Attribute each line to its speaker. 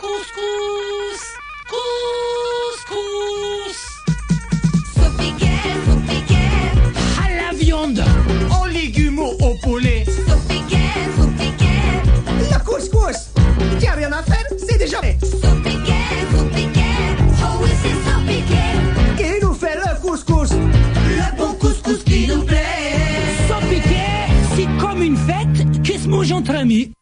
Speaker 1: Couscous Couscous
Speaker 2: Sopiquet, sopiquet,
Speaker 1: À la viande
Speaker 3: En légumes au poulet.
Speaker 2: sopiquet, sopiquet,
Speaker 3: La couscous. Y a rien à faire, c'est déjà fait.
Speaker 2: sopiquet, sopiquet. Oh oui, c'est sopiquet.
Speaker 3: Qui nous fait le couscous?
Speaker 2: Le bon couscous qui nous plaît.
Speaker 1: Sans piquet, c'est comme une fête qui se mange entre amis.